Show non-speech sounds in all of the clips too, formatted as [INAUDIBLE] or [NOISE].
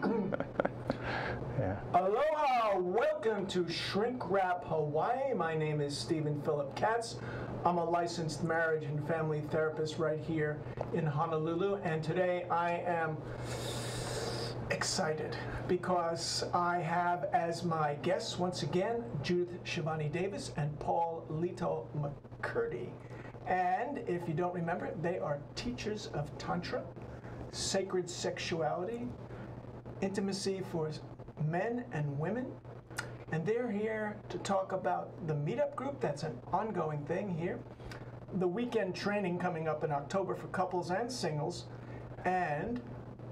[LAUGHS] yeah. Aloha! Welcome to Shrink Rap Hawaii. My name is Stephen Philip Katz. I'm a licensed marriage and family therapist right here in Honolulu, and today I am excited because I have as my guests once again Judith Shivani Davis and Paul Lito McCurdy. And if you don't remember, they are teachers of Tantra, sacred sexuality, intimacy for men and women. And they're here to talk about the meetup group. That's an ongoing thing here. The weekend training coming up in October for couples and singles. And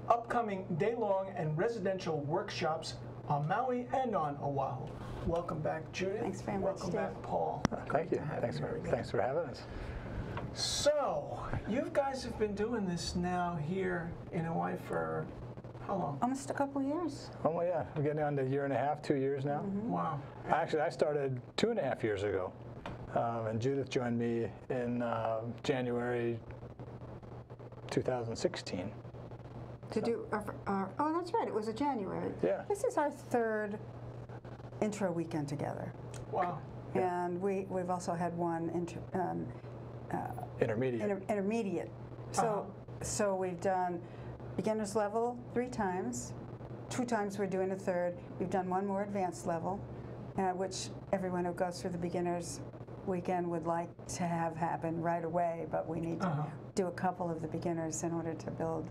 upcoming day long and residential workshops on Maui and on Oahu. Welcome back, Judith. Thanks very much, Welcome Steve. back, Paul. Thank you. Thanks you for, here thanks for having us. So, you guys have been doing this now here in Hawaii for how long? Almost a couple years. Oh, yeah. We're getting on to a year and a half, two years now. Wow. Actually, I started two and a half years ago. Um, and Judith joined me in uh, January 2016. To do our, our, oh, that's right. It was a January. Yeah. This is our third intro weekend together, Wow. and we we've also had one inter, um, Intermediate. inter, intermediate. So Uh-huh. so we've done beginners level three times. Two times we're doing a third. We've done one more advanced level, uh, which everyone who goes through the beginners weekend would like to have happen right away, but we need to do a couple of the beginners in order to build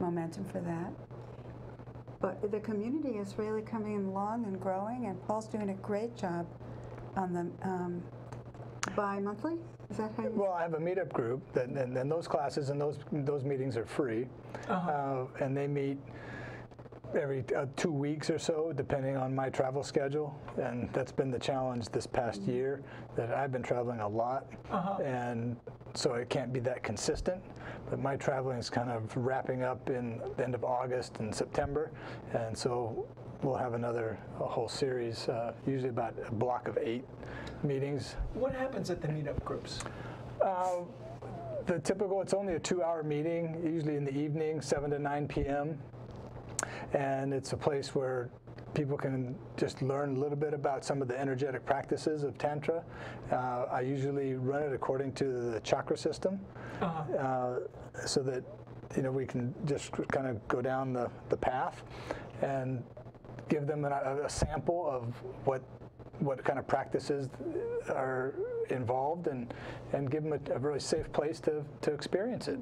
momentum for that. But the community is really coming along and growing, and Paul's doing a great job on the um, bi-monthly. Is that how? Well, I have a meetup group, that, and, and those classes and those those meetings are free, uh, and they meet every uh, two weeks or so, depending on my travel schedule. And that's been the challenge this past year that I've been traveling a lot, and so it can't be that consistent. But my traveling is kind of wrapping up in the end of August and September, and so we'll have another a whole series, uh, usually about a block of eight meetings What happens at the meetup groups? uh, the typical, it's only a two-hour meeting, usually in the evening, 7 to 9 p.m. And it's a place where people can just learn a little bit about some of the energetic practices of Tantra. Uh, I usually run it according to the chakra system uh, so that you know we can just kind of go down the, the path and give them an, a, a sample of what what kind of practices are involved and and give them a, a really safe place to, to experience it.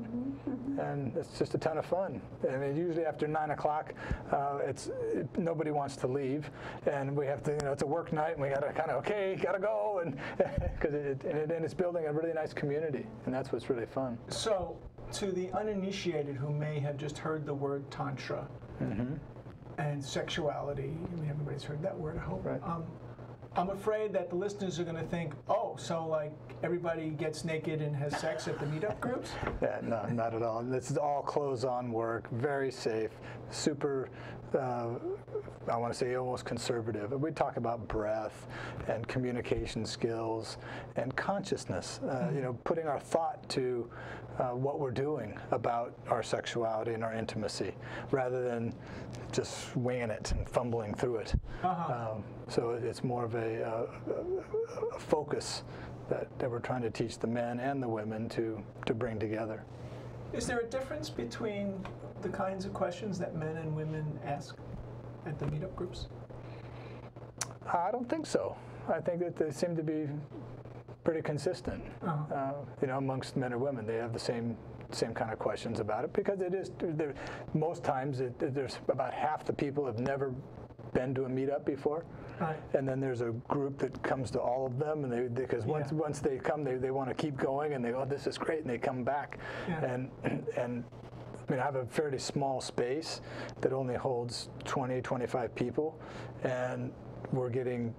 And it's just a ton of fun. I mean usually after nine o'clock uh, it's it, nobody wants to leave. And we have to you know it's a work night and we gotta kind of okay gotta go. And [LAUGHS] because it, and, it, and it's building a really nice community. And that's what's really fun. So, to the uninitiated who may have just heard the word Tantra and sexuality, I mean, everybody's heard that word, I hope. Right. Um, I'm afraid that the listeners are going to think, oh, so like everybody gets naked and has sex at the meetup groups? Yeah, no, not at all. This is all clothes-on work, very safe, super. Uh, I want to say almost conservative. We talk about breath and communication skills and consciousness. Uh, you know, putting our thought to uh, what we're doing about our sexuality and our intimacy, rather than just winging it and fumbling through it. Um, so it's more of a, uh, a, a focus that, that we're trying to teach the men and the women to, to bring together. Is there a difference between the kinds of questions that men and women ask at the meetup groups? I don't think so. I think that they seem to be pretty consistent. Uh, you know, amongst men and women, they have the same same kind of questions about it because it is. there- Most times, it, there's about half the people have never been to a meetup before. Right. And then there's a group that comes to all of them, and they because once Yeah. once they come, they, they want to keep going, and they go, oh, this is great, and they come back, Yeah. and and. I mean, I have a fairly small space that only holds 20, 25 people, and we're getting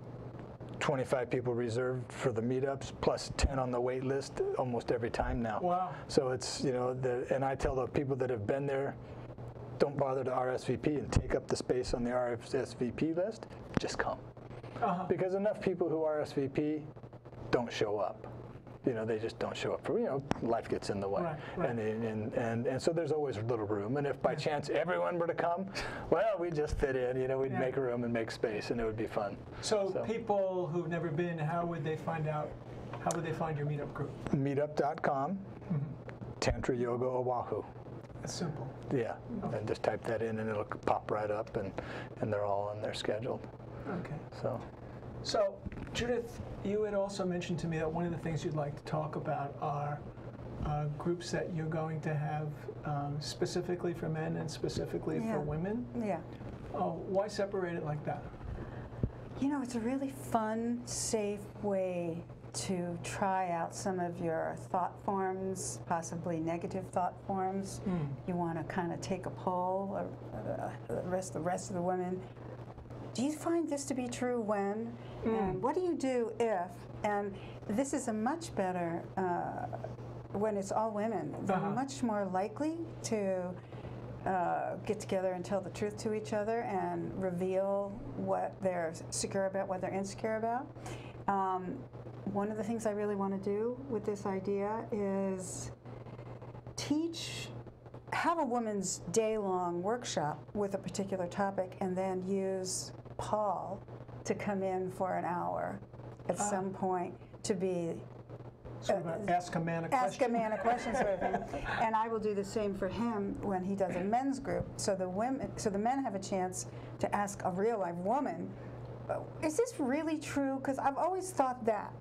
25 people reserved for the meetups, plus 10 on the wait list almost every time now. Wow. So it's, you know, the, and I tell the people that have been there, don't bother to RSVP and take up the space on the RSVP list, just come. Uh-huh. Because enough people who RSVP don't show up. you know, they just don't show up for, you know, life gets in the way. Right, right. And, and, and, and so there's always a little room. And if by chance everyone were to come, well, we'd just fit in, you know, we'd Yeah. make room and make space and it would be fun. So, So- people who've never been, how would they find out? How would they find your meetup group? Meetup.com, Tantra Yoga Oahu. It's simple. Yeah, and just type that in and it'll pop right up and, and they're all on there scheduled. Okay. So, So, Judith, you had also mentioned to me that one of the things you'd like to talk about are uh, groups that you're going to have um, specifically for men and specifically Yeah. for women. Yeah. Oh, why separate it like that? You know, it's a really fun, safe way to try out some of your thought forms, possibly negative thought forms. You want to kind of take a poll, or, uh, the rest, the rest of the women. Do you find this to be true when? And what do you do if? And this is a much better, uh, when it's all women, they're Uh-huh. much more likely to uh, get together and tell the truth to each other and reveal what they're secure about, what they're insecure about. Um, one of the things I really want to do with this idea is teach, have a woman's day long workshop with a particular topic, and then use Paul to come in for an hour at Ah. some point to be Sort of a ask a man a question. ask a man a question sort of thing. [LAUGHS] And I will do the same for him when he does a men's group. So the women, so the men have a chance to ask a real life woman, "Oh, is this really true? Because I've always thought that.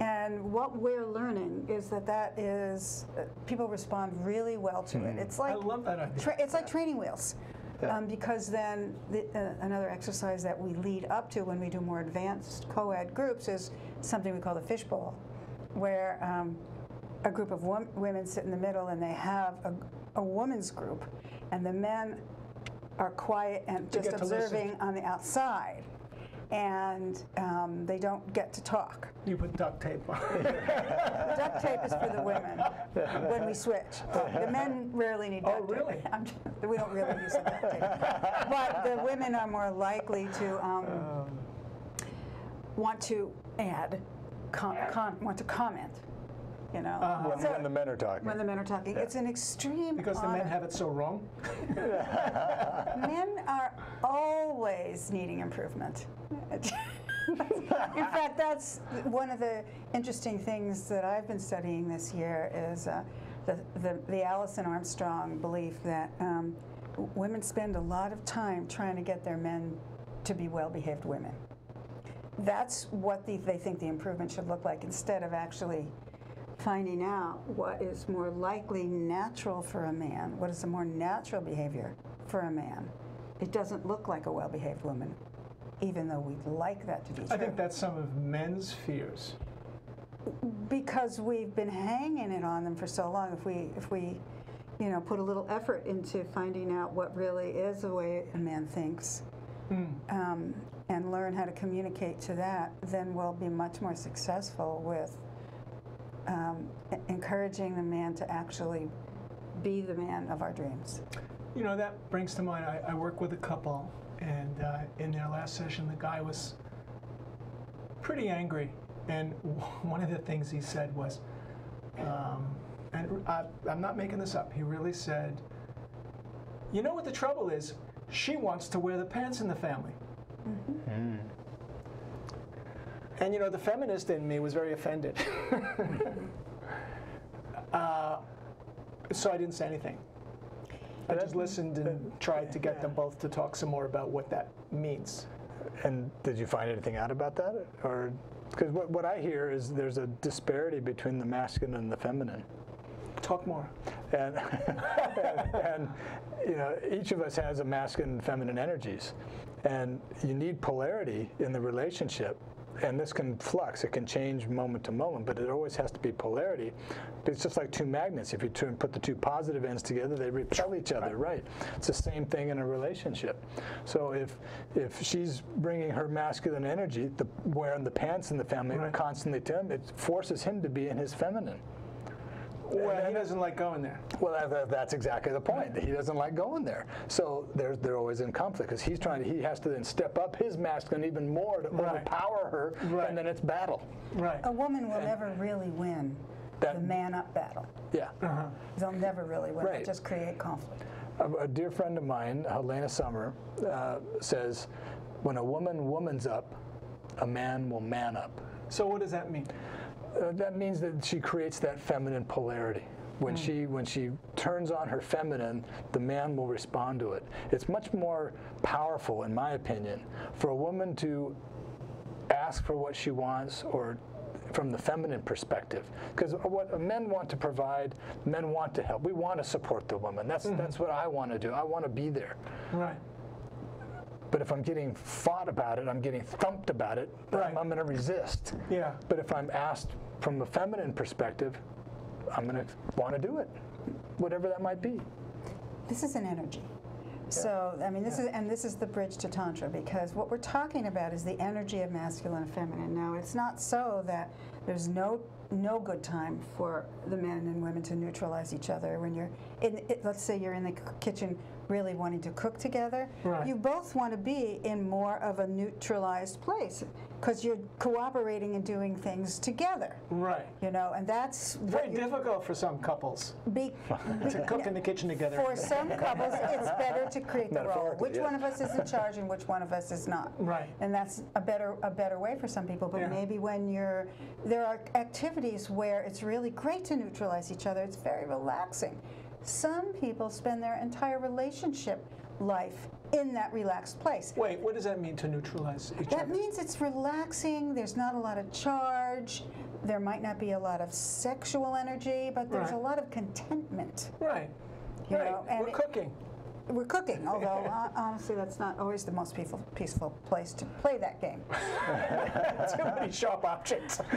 And what we're learning is that that is, uh, people respond really well to it. It's like I love that idea. Tra- it's like training wheels. Yeah. Um, because then the, uh, another exercise that we lead up to when we do more advanced co-ed groups is something we call the fishbowl, where um, a group of wom- women sit in the middle and they have a, a woman's group, and the men are quiet and just get to listen. observing on the outside, and um, they don't get to talk. You put duct tape on. The [LAUGHS] duct tape is for the women when we switch. The men rarely need Oh, duct tape. really? [LAUGHS] Just- we don't really use the duct tape. [LAUGHS] But the women are more likely to um, want to add, com- com- want to comment, you know? Uh-huh. when, So- when the men are talking. when the men are talking. It's an extreme Because the men have it so wrong. [LAUGHS] Men are always needing improvement. In fact, that's one of the interesting things that I've been studying this year is uh, the, the, the Alison Armstrong belief that um, women spend a lot of time trying to get their men to be well-behaved women. That's what the, they think the improvement should look like instead of actually finding out what is more likely natural for a man, what is the more natural behavior for a man. It doesn't look like a well-behaved woman, even though we'd like that to be true. I think that's some of men's fears. because we've been hanging it on them for so long. If we, if we, you know, put a little effort into finding out what really is the way a man thinks, um, and learn how to communicate to that, then we'll be much more successful with um, encouraging the man to actually be the man of our dreams. You know, that brings to mind, I, I work with a couple, and uh, in their last session, the guy was pretty angry. And [LAUGHS] one of the things he said was, um, and I, I'm not making this up, he really said, You know what the trouble is? She wants to wear the pants in the family. And you know, the feminist in me was very offended. [LAUGHS] uh, so I didn't say anything. I just listened and tried to get them both to talk some more about what that means. And did you find anything out about that? Or because what, what I hear is there's a disparity between the masculine and the feminine. Talk more. And, [LAUGHS] and, you know, each of us has a masculine and feminine energies. And you need polarity in the relationship. And this can flux, it can change moment to moment, but it always has to be polarity. It's just like two magnets. If you turn, put the two positive ends together, they repel each other, right? It's the same thing in a relationship. So if if she's bringing her masculine energy, the, wearing the pants in the family Right. constantly to him, it forces him to be in his feminine Well, he doesn't like going there. Well, that, that- that's exactly the point. He doesn't like going there. So they're, they're always in conflict because he's trying to, he has to then step up his masculine even more to Right. overpower her, Right. and then it's battle. Right. A woman will never really win That- the man-up battle. Yeah. Uh-huh. They'll never really win. Right. They'll just create conflict. A, a dear friend of mine, Helena Summer, uh, says, when a woman womans up, a man will man up. So what does that mean? Uh, that means that she creates that feminine polarity. When she when she turns on her feminine, the man will respond to it. It's much more powerful, in my opinion, for a woman to ask for what she wants or from the feminine perspective. Because what men want to provide men want to help. We want to support the woman. That's that's what i want to do. I want to be there. Right. But if i'm getting fought about it i'm getting thumped about it Right. i'm, I'm going to resist Yeah. but if I'm asked from a feminine perspective, I'm going to want to do it, whatever that might be. This is an energy. So, I mean, this is, and this is the bridge to Tantra because what we're talking about is the energy of masculine and feminine. Now, it's not so that there's no no good time for the men and women to neutralize each other when you're in it, let's say you're in the kitchen really wanting to cook together Right. you both want to be in more of a neutralized place because you're cooperating and doing things together Right. you know and that's Very difficult for some couples be, [LAUGHS] to cook in the kitchen together. for some couples, it's better to create the role. Which yeah. one of us is in charge and which one of us is not? Right. And that's a better a better way for some people. But Yeah. maybe when you're there are activities where it's really great to neutralize each other. It's very relaxing. Some people spend their entire relationship life in that relaxed place. Wait, what does that mean to neutralize each other? That other? means it's relaxing, there's not a lot of charge, there might not be a lot of sexual energy, but there's a lot of contentment. right. You right. know, and We're it- cooking. We're cooking, although honestly, that's not always the most peaceful, peaceful place to play that game. [LAUGHS] Too many sharp objects. [LAUGHS]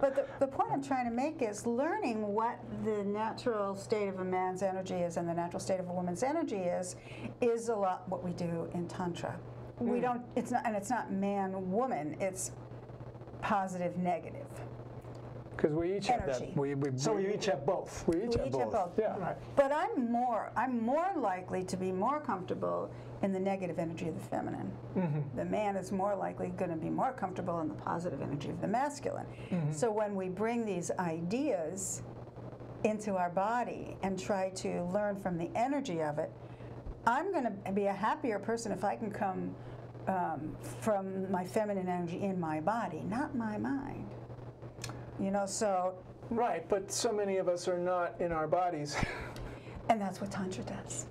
But the, the point I'm trying to make is learning what the natural state of a man's energy is and the natural state of a woman's energy is, is a lot what we do in Tantra. Hmm. We don't, it's not, and it's not man, woman, it's positive, negative. Because we each have that. We, we, So we each have both. we each We have each both. have both. Yeah. Right. But I'm more, I'm more likely to be more comfortable in the negative energy of the feminine. The man is more likely going to be more comfortable in the positive energy of the masculine. So when we bring these ideas into our body and try to learn from the energy of it, I'm going to be a happier person if I can come um, from my feminine energy in my body, not my mind. You know, so Right, but so many of us are not in our bodies. [LAUGHS] And that's what Tantra does.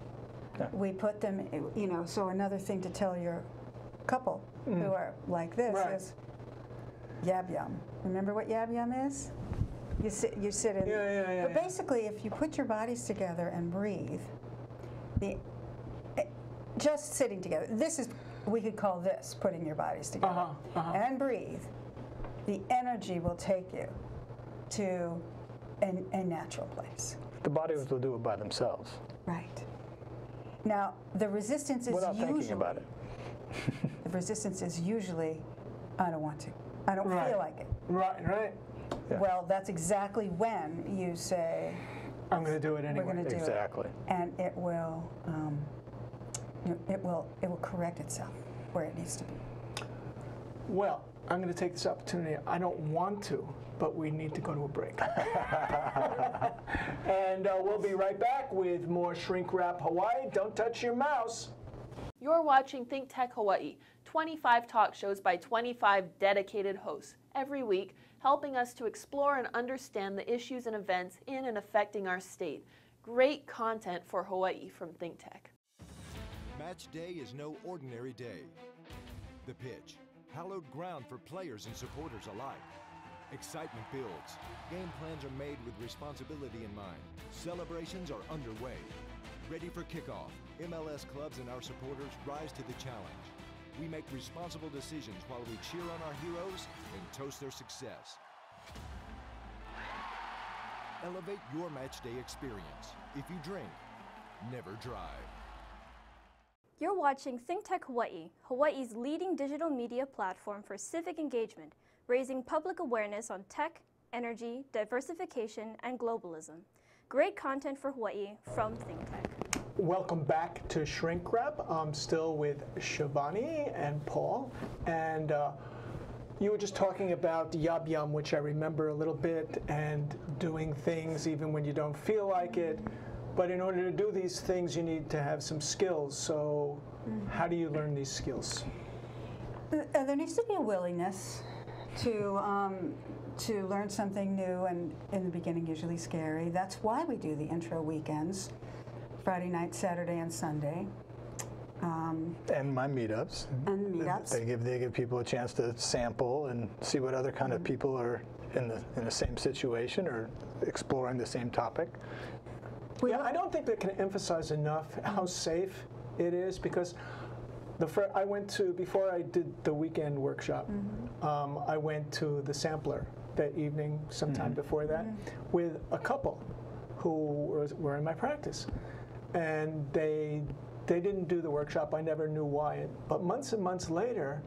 We put them, you know, so another thing to tell your couple who are like this Right. is yab yum. Remember what yab yum is? You sit, you sit in. Yeah, yeah, yeah, But yeah. basically, if you put your bodies together and breathe, the eh, just sitting together. This is we could call this putting your bodies together Uh-huh, uh-huh. and breathe. The energy will take you to an, a natural place. The bodies will do it by themselves Right. Now, the resistance is usually. without usually thinking about it. [LAUGHS] the resistance is usually I don't want to. I don't Right. feel like it. right, right. Yeah. Well, that's exactly when you say I'm going to do it anyway. we're going to do Exactly. it, Exactly. and it will um, it will it will correct itself where it needs to be. Well, I'm going to take this opportunity. I don't want to, but we need to go to a break. [LAUGHS] and uh, we'll be right back with more Shrink Rap Hawaii. Don't touch your mouse. You're watching Think Tech Hawaii, 25 talk shows by 25 dedicated hosts every week, helping us to explore and understand the issues and events in and affecting our state. Great content for Hawaii from Think Tech. Match day is no ordinary day. The pitch, hallowed ground for players and supporters alike. Excitement builds. Game plans are made with responsibility in mind. Celebrations are underway. Ready for kickoff, MLS clubs and our supporters rise to the challenge. We make responsible decisions while we cheer on our heroes and toast their success. Elevate your match day experience. If you drink, never drive. You're watching ThinkTech Hawaii, Hawaii's leading digital media platform for civic engagement, raising public awareness on tech, energy, diversification, and globalism. Great content for Hawaii from ThinkTech. Welcome back to Shrink Rap. I'm still with Shivani and Paul. And uh, you were just talking about Yab Yum, which I remember a little bit, and doing things even when you don't feel like it. But in order to do these things, you need to have some skills. So, how do you learn these skills? Uh, there needs to be a willingness to um, to learn something new, and in the beginning, usually scary. That's why we do the intro weekends, Friday night, Saturday, and Sunday. Um, And my meetups. And meetups. They give they give people a chance to sample and see what other kind of people are in the in the same situation or exploring the same topic. Yeah, I don't think they can emphasize enough how safe it is because the fir- I went to before I did the weekend workshop. Mm-hmm. Um, I went to the sampler that evening, sometime mm-hmm. before that, mm-hmm. with a couple who was, were in my practice, and they they didn't do the workshop. I never knew why. But months and months later,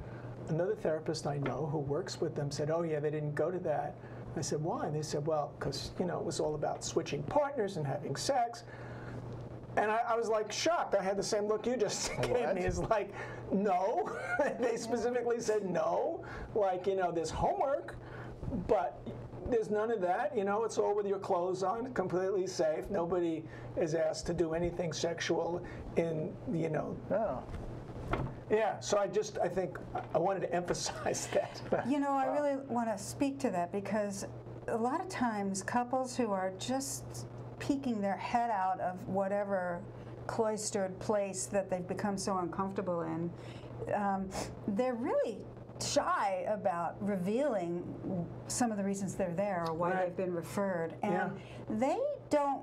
another therapist I know who works with them said, "Oh yeah, they didn't go to that." I said, "Why?" And they said, "Well, because you know it was all about switching partners and having sex." And I, I was like shocked. I had the same look you just [LAUGHS] gave What? me. It's like, no. [LAUGHS] they specifically said no. Like, you know, there's homework, but there's none of that. You know, it's all with your clothes on, completely safe. Nobody is asked to do anything sexual in, you know. Oh. Yeah, so I just, I think I wanted to [LAUGHS] emphasize that. You know, I really want to speak to that because a lot of times couples who are just peeking their head out of whatever cloistered place that they've become so uncomfortable in, um, they're really shy about revealing some of the reasons they're there or why Right. they've been referred. And Yeah. they don't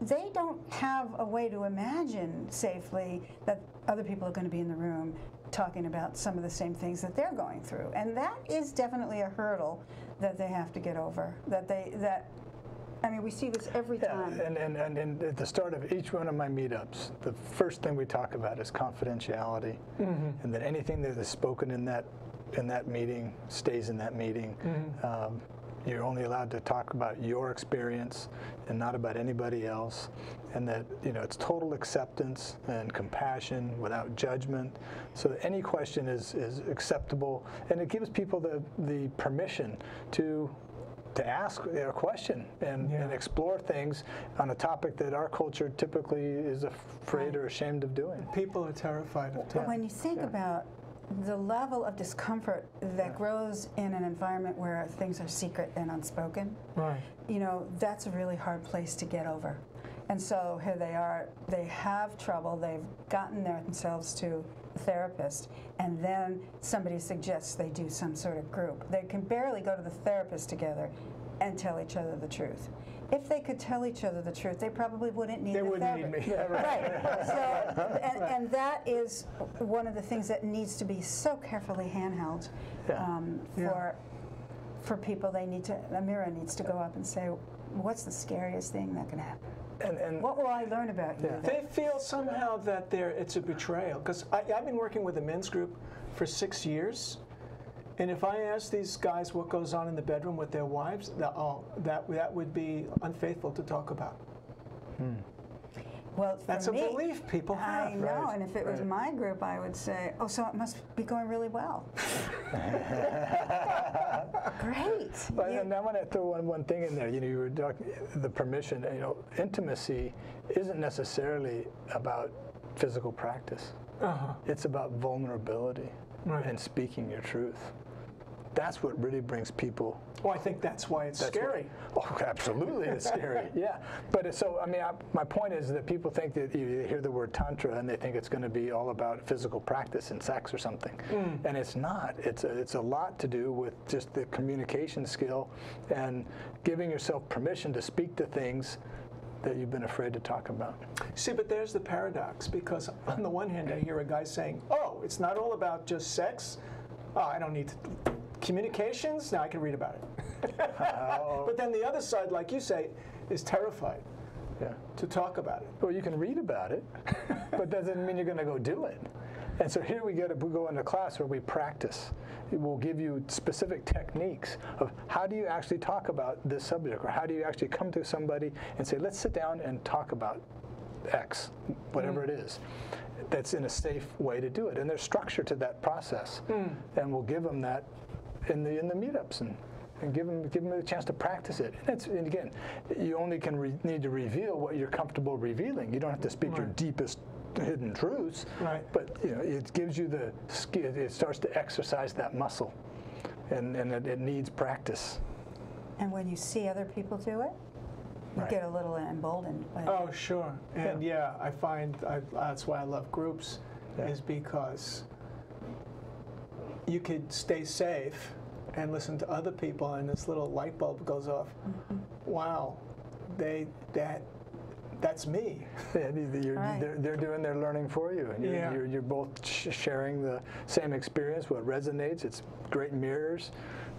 they don't have a way to imagine safely that other people are going to be in the room talking about some of the same things that they're going through. And that is definitely a hurdle that they have to get over that they that i mean we see this every Yeah, time. and, and, and, and at the start of each one of my meetups, the first thing we talk about is confidentiality, and that anything that is spoken in that in that meeting stays in that meeting. Um, you're only allowed to talk about your experience and not about anybody else, and that you know it's total acceptance and compassion without judgment. So any question is is acceptable, and it gives people the the permission to to ask a question and, Yeah. and explore things on a topic that our culture typically is afraid or ashamed of doing. People are terrified of but that. when you think about the level of discomfort that grows in an environment where things are secret and unspoken Right. you know, that's a really hard place to get over. And so here they are, they have trouble, they've gotten themselves to a therapist, and then somebody suggests they do some sort of group. They can barely go to the therapist together and tell each other the truth. If they could tell each other the truth, they probably wouldn't need They the wouldn't need me. [LAUGHS] Yeah, right. Right. [LAUGHS] So, and, and that is one of the things that needs to be so carefully handheld Yeah. um, Yeah. for for people. They need to. Amira needs to go up and say, "What's the scariest thing that can happen? And, and What will I learn about you?" They feel somehow that they're, it's a betrayal. Because I've been working with a men's group for six years. And if I ask these guys what goes on in the bedroom with their wives, that, oh, that, that would be unfaithful to talk about. Well, for That's a me, belief people have. I know, Right, and if it was my group, I would say, "Oh, so it must be going really well." [LAUGHS] Great. But You- and I want to throw one, one thing in there. You know, you were talking the permission. You know, intimacy isn't necessarily about physical practice. Uh-huh. It's about vulnerability Right. and speaking your truth. That's what really brings people Well, I think that's why it's That's scary. What, oh, [LAUGHS] absolutely, it's scary. [LAUGHS] Yeah, but so I mean, I, my point is that people think that you hear the word tantra and they think it's going to be all about physical practice and sex or something, mm. and it's not. It's a, it's a lot to do with just the communication skill and giving yourself permission to speak to things that you've been afraid to talk about. See, but there's the paradox because on the one hand, I hear a guy saying, "Oh, it's not all about just sex. Oh, I don't need to." Communications? Now I can read about it. [LAUGHS] but then the other side, like you say, is terrified Yeah. to talk about it. Well, you can read about it, [LAUGHS] but that doesn't mean you're going to go do it. And so here we get we go into class where we practice. It will give you specific techniques of how do you actually talk about this subject, or how do you actually come to somebody and say, let's sit down and talk about X, whatever mm. it is. That's in a safe way to do it, and there's structure to that process, mm. and we'll give them that in the in the meetups and. And give them, give them a chance to practice it. And, it's, and again, you only can re- need to reveal what you're comfortable revealing. You don't have to speak your deepest hidden truths. Right. But you know, it gives you the skill. It starts to exercise that muscle, and and it, it needs practice. And when you see other people do it, you Right. get a little emboldened. by Oh, sure. And yeah, I find I, that's why I love groups, Yeah. is because you could stay safe and listen to other people, and this little light bulb goes off. Wow, they that that's me. [LAUGHS] Yeah, the- the- you're, Right. they're, they're doing their learning for you, and you're, Yeah. you're, you're both sh- sharing the same experience. What resonates? It's great mirrors.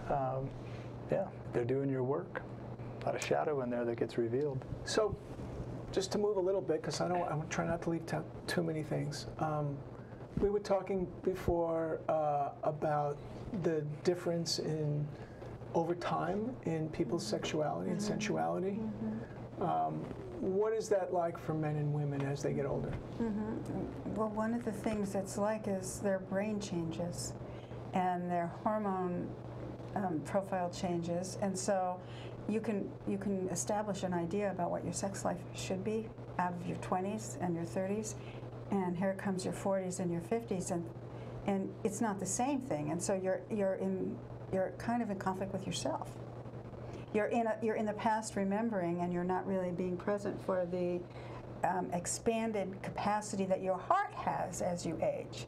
Um, yeah, they're doing your work. A lot of shadow in there that gets revealed. So, just to move a little bit, because I don't, I'm trying not to leave out too many things. Um, we were talking before uh, about the difference in over time in people's sexuality and sensuality. Um, what is that like for men and women as they get older? Well, one of the things it's like is their brain changes and their hormone um, profile changes. And so you can, you can establish an idea about what your sex life should be out of your 20s and your 30s. And here comes your 40s and your 50s. And, and it's not the same thing. And so you're, you're, in, you're kind of in conflict with yourself you're in a, you're in the past remembering and you're not really being present for the um, expanded capacity that your heart has as you age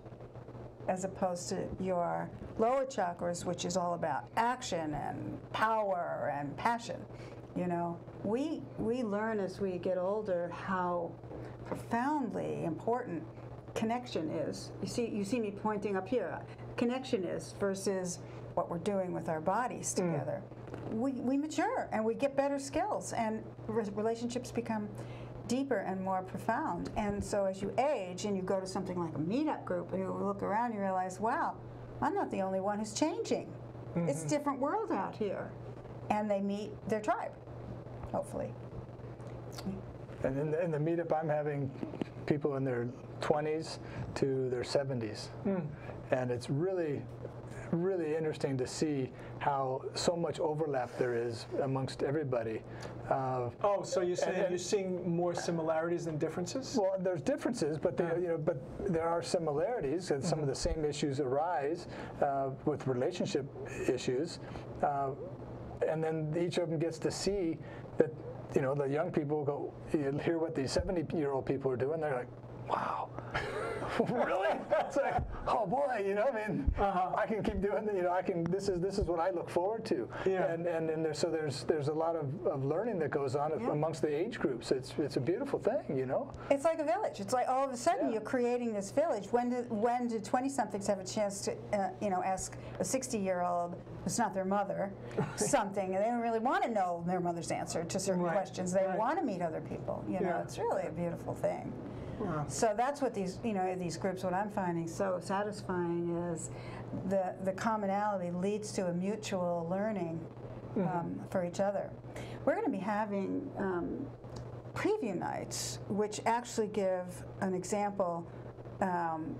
as opposed to your lower chakras which is all about action and power and passion you know we we learn as we get older how profoundly important connection is. You see you see me pointing up here. Connection is versus what we're doing with our bodies mm. together. We, we mature and we get better skills and re- relationships become deeper and more profound. And so as you age and you go to something like a meetup group and you look around you realize wow i'm not the only one who's changing. It's a different world out here. And they meet their tribe hopefully And in the, in the meetup, I'm having people in their 20s to their 70s. And it's really, really interesting to see how so much overlap there is amongst everybody. Uh, Oh, so you're saying and- you're seeing more similarities than differences? well, there's differences, but they, you know, but there are similarities, and some of the same issues arise uh, with relationship issues, uh, and then each of them gets to see that you know the young people go you hear what these 70 year old people are doing. They're like, wow. [LAUGHS] really? That's like, oh boy, you know, I mean, I can keep doing, you know, I can. This is this is what I look forward to. Yeah. And and, and there, so there's there's a lot of, of learning that goes on Yeah. amongst the age groups. It's it's a beautiful thing, you know. It's like a village. It's like all of a sudden Yeah. you're creating this village. When do when do 20 somethings have a chance to uh, you know ask a 60 year old who's not their mother [LAUGHS] something and they don't really want to know their mother's answer to certain Right, questions. They right. want to meet other people. You know, Yeah. it's really a beautiful thing. Wow. So that's what these, you know, these groups. What I'm finding so satisfying is the the commonality leads to a mutual learning um, for each other. We're going to be having um, preview nights, which actually give an example. Um,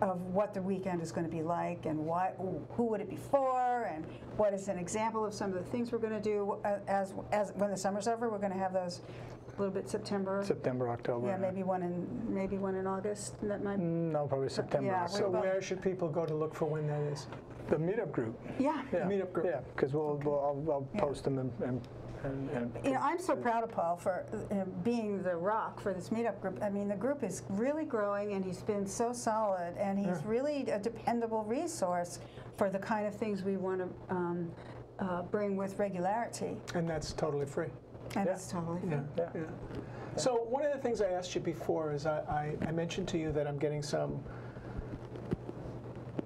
of what the weekend is going to be like and what, who would it be for and what is an example of some of the things we're going to do uh, as, as when the summer's over we're going to have those little bit September September, October. yeah, maybe one in maybe one in August. That might. No, probably September. Yeah, So What where should people go to look for when that is? the meetup group. Yeah. Yeah. Meetup group. Yeah, because we'll, we'll I'll, I'll Yeah. post them and, and, and, and You know, I'm so proud of Paul for uh, being the rock for this meetup group. I mean, the group is really growing, and he's been so solid, and he's Yeah. really a dependable resource for the kind of things we want to um, uh, bring with regularity. And that's totally free. And Yeah. totally Yeah. Yeah. yeah. So one of the things I asked you before is I, I, I mentioned to you that I'm getting some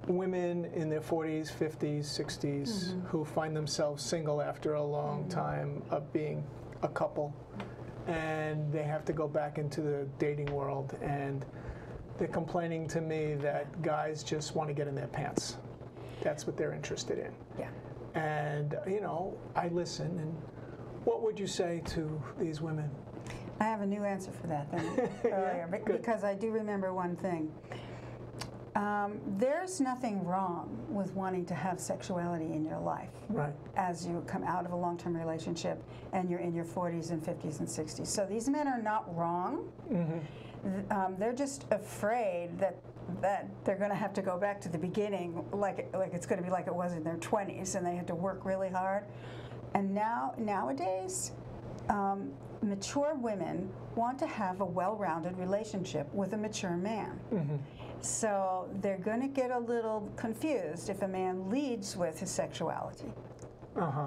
women in their 40s, 50s, 60s who find themselves single after a long mm-hmm. time of being a couple, and they have to go back into the dating world and they're complaining to me that guys just want to get in their pants. That's what they're interested in. Yeah. And, you know, I listen. And what would you say to these women? I have a new answer for that than [LAUGHS] earlier, good. because I do remember one thing. Um, there's nothing wrong with wanting to have sexuality in your life Right. as you come out of a long-term relationship and you're in your 40s and 50s and 60s. So these men are not wrong. Th- Um, they're just afraid that that they're going to have to go back to the beginning, like like it's going to be like it was in their 20s, and they had to work really hard. And now nowadays, um, mature women want to have a well-rounded relationship with a mature man. So they're going to get a little confused if a man leads with his sexuality. Uh huh.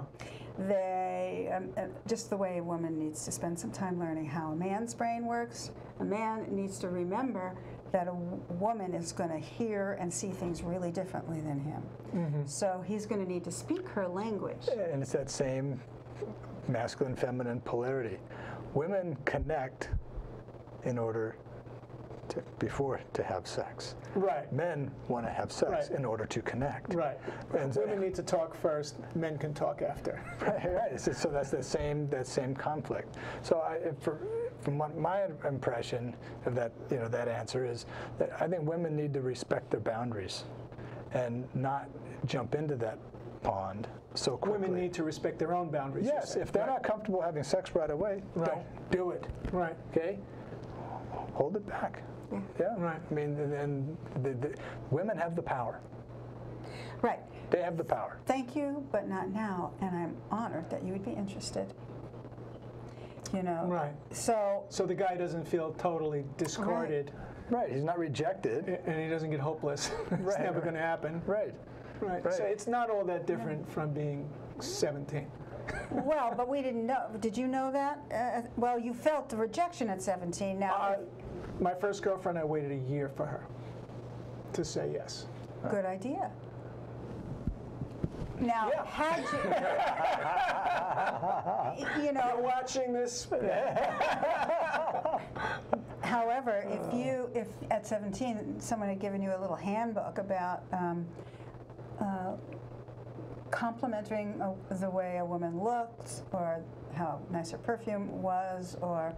They, um, uh, just the way a woman needs to spend some time learning how a man's brain works, a man needs to remember that a woman is going to hear and see things really differently than him. Mm-hmm. So he's going to need to speak her language. And it's that same masculine feminine polarity. Women connect in order to, before to have sex. Right. Men want to have sex Right. in order to connect. Right. And Women need to talk first. Men can talk after. [LAUGHS] Right, right. So, that's the same that same conflict. So I, for, from what my impression of that, you know, that answer is that I think women need to respect their boundaries, and not jump into that pond so quickly. Women need to respect their own boundaries. Yes, if they're Right. not comfortable having sex right away, Right. don't do it. Right. Okay, hold it back. Yeah. Right. I mean, and, and the, the, women have the power. Right. They have the power. Thank you, but not now. And I'm honored that you would be interested. You know. Right. So So the guy doesn't feel totally discarded Right. right. He's not rejected. and he doesn't get hopeless. [LAUGHS] it's Right, never right. going to happen. Right. Right. Right. So it's not all that different from being 17. well, but we didn't know. Did you know that? Uh, well, you felt the rejection at 17. Now, Uh, my first girlfriend, I waited a year for her to say yes. good idea. Now, Yeah. had you, [LAUGHS] you You're know, watching this. [LAUGHS] However, if you, if at 17, someone had given you a little handbook about um, uh, complimenting a, the way a woman looked, or how nice her perfume was, or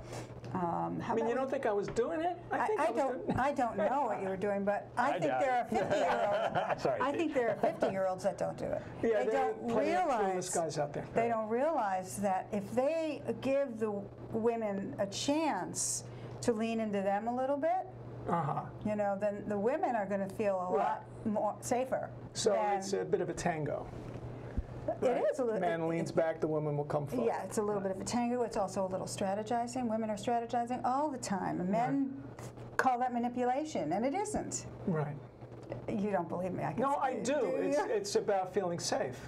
um, how I mean, you don't think I was doing it? I, think I was don't. doing I don't [LAUGHS] know what you were doing, but I, I think there are 50 year olds. [LAUGHS] I think there are 50 year olds that don't do it. Yeah, they don't plenty of clueless realize. guys out there. They don't realize that if they give the women a chance to lean into them a little bit, Uh huh. you know, then the women are going to feel a lot more safer. So it's a bit of a tango. It is a little. Man leans back, the woman will come forward. Yeah, it's a little bit of a tango. It's also a little strategizing. Women are strategizing all the time. Men call that manipulation, and it isn't. Right. You don't believe me? I can No, I do. It's, it's about feeling safe.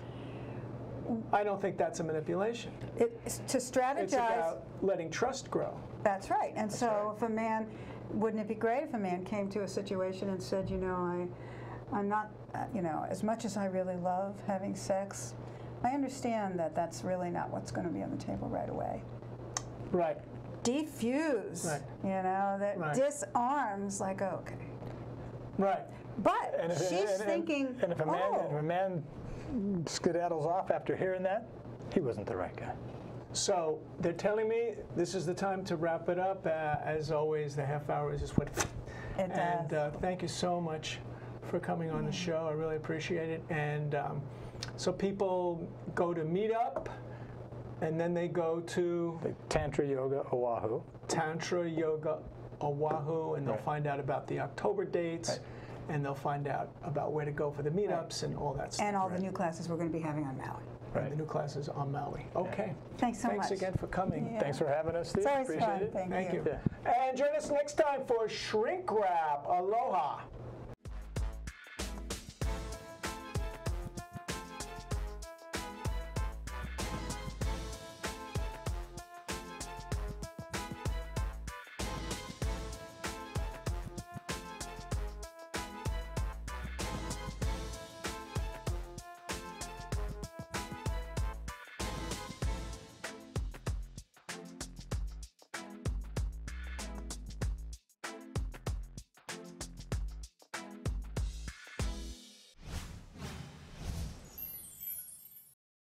I don't think that's a manipulation. It's to strategize. It's about letting trust grow. That's right. And so if a man, wouldn't it be great if a man came to a situation and said, you know, I, I'm not, uh, you know, as much as I really love having sex, I understand that that's really not what's going to be on the table right away. Right. Defuse, Right. you know, that Right. disarms, like, okay. Right. But And if, she's and- and- thinking, And if a man, oh, if a man skedaddles off after hearing that, he wasn't the right guy. So they're telling me this is the time to wrap it up. Uh, as always, the half hour is just what. It and uh, thank you so much for coming on the show. I really appreciate it. And um, so people go to Meetup, and then they go to The Tantra Yoga Oahu. Tantra Yoga Oahu, and they'll Right. find out about the October dates, and they'll find out about where to go for the meetups and all that stuff. and all the new classes we're going to be having on Maui. And the new classes on Maui. Okay. Thanks so Thanks much. Thanks again for coming. Yeah. Thanks for having us, Steve. It's always Appreciate fun. it. Thank, Thank you. Yeah. And join us next time for Shrink Rap. Aloha.